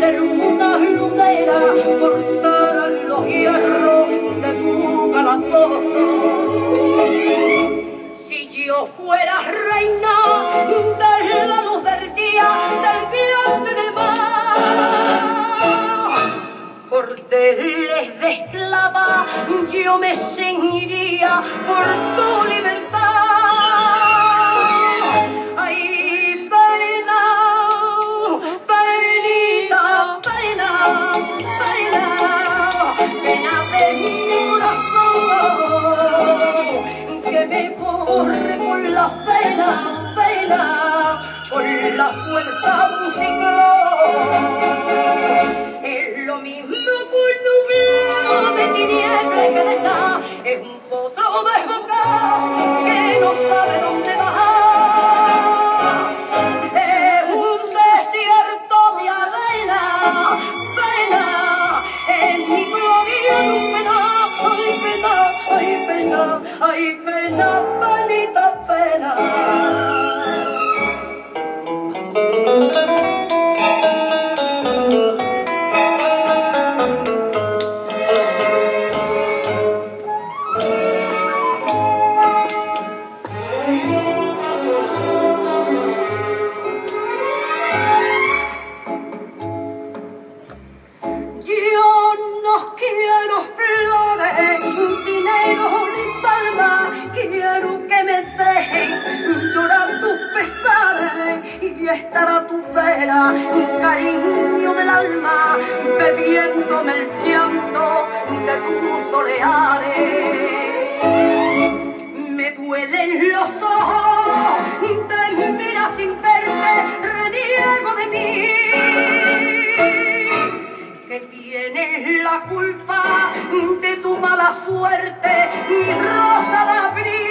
de luna lunera cortaran los hierros de tu galardón. Si yo fuera reina de la luz del día, del viento y del mar, cordeles de esclava yo me ceñiría por tu libertad. Me corre por la pena, pena, por la fuerza un ciclón lo mismo que un estará tu pena, cariño del alma, bebiéndome el llanto de tus oleares. Me duelen los ojos, te mira sin verte, reniego de mí. Que tienes la culpa de tu mala suerte, mi rosa de abril.